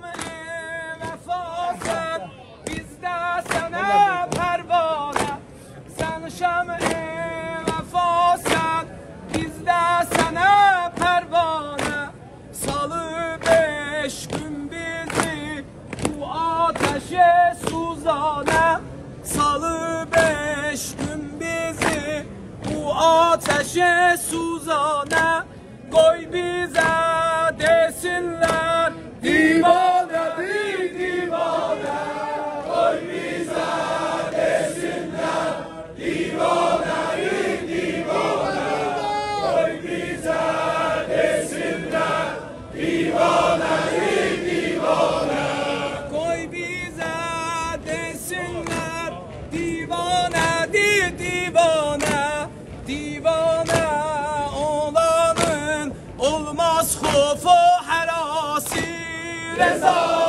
Selamı vefasın bizde sana pervane. Sanışamı sana pervane. Salı beş gün bizi bu ateşe suzana Salı beş gün bizi bu ateşe suzana Koy bize desinler Divanedir divane. Divane olanın Olmaz hofu herasi Reza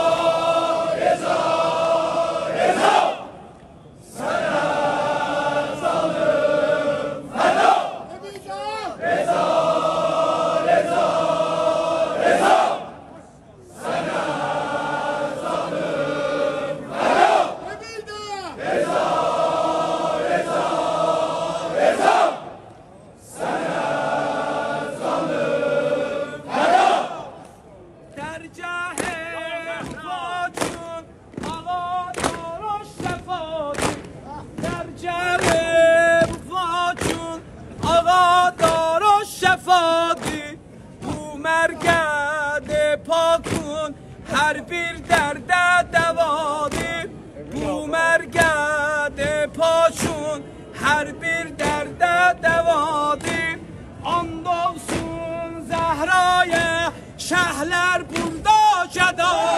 وفادی او مرگد پاکون هر بیر درد دوادی او مرگد پاشون هر بیر درد دوادی آن دوسون زهرای شهلر بردا جدا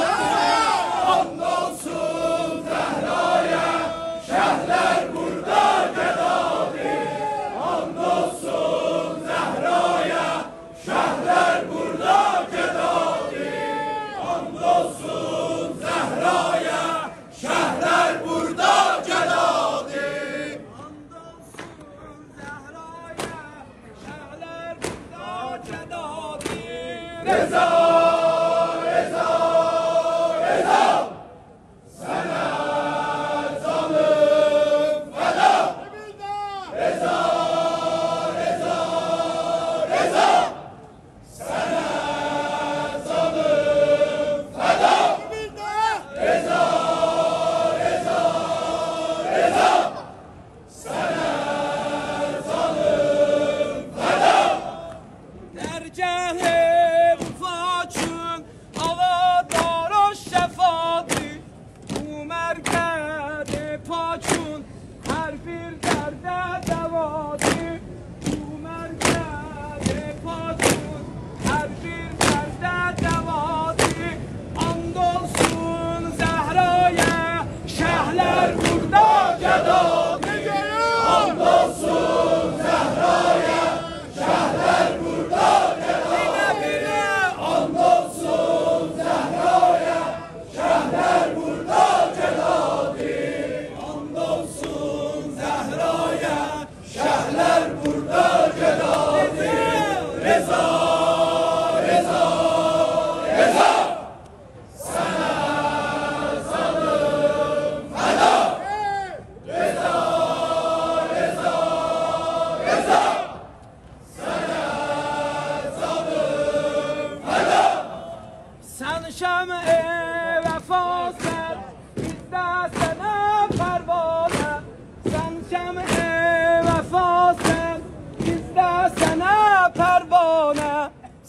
There's کرده پاچون هر بیر کرده دواتی تو مرکده پاچون هر بیر کرده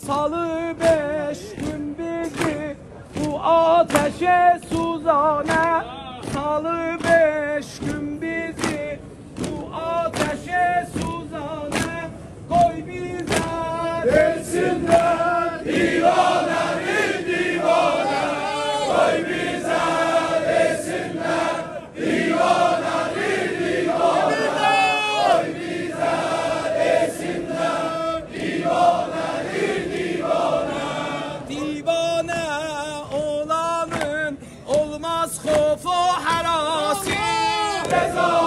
Salı beş gün bizi Bu ateşe suzane Salı beş Trésor